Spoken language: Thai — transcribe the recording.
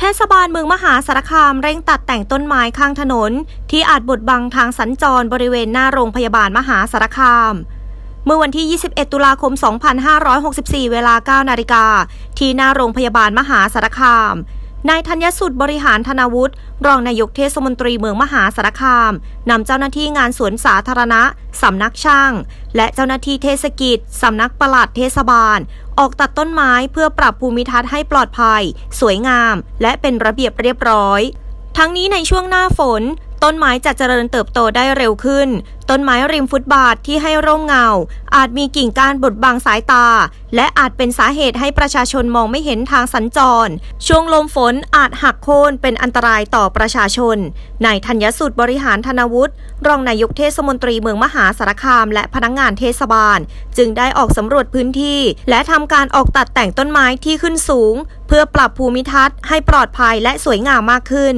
เทศบาลเมืองมหาสารคามเร่งตัดแต่งต้นไม้ข้างถนน ที่อาจบดบังทางสัญจรบริเวณหน้าโรงพยาบาลมหาสารคาม เมื่อวันที่ 21 ตุลาคม 2564 เวลา 9 นาฬิกา ที่หน้าโรงพยาบาลมหาสารคาม นายธัญสุดบริหารธนาวุฒิรองนายกเทศมนตรีเมืองมหาสารคามนำเจ้าหน้าที่งานสวนสาธารณะสำนักช่าง และเจ้าหน้าที่เทศกิจสำนักปลัดเทศบาล ออกตัดต้นไม้เพื่อปรับภูมิทัศน์ให้ปลอดภัย สวยงาม และเป็นระเบียบเรียบร้อย ทั้งนี้ในช่วงหน้าฝน ต้นไม้จะเจริญเติบโตได้เร็วขึ้น ต้นไม้ริมฟุตบาทที่ให้ร่มเงา อาจมีกิ่งก้านบดบังสายตา และอาจเป็นสาเหตุให้ประชาชนมองไม่เห็นทางสัญจร ช่วงลมฝนอาจหักโค่นเป็นอันตรายต่อประชาชนนายธัญสุดบริหารธนวุฒิรองนายกเทศมนตรีเมืองมหาสารคาม และพนักงงานเทศบาล จึงได้ออกสำรวจพื้นที่ และทำการออกตัดแต่งต้นไม้ที่ขึ้นสูง เพื่อปรับภูมิทัศน์ให้ปลอดภัยและสวยงามมากขึ้น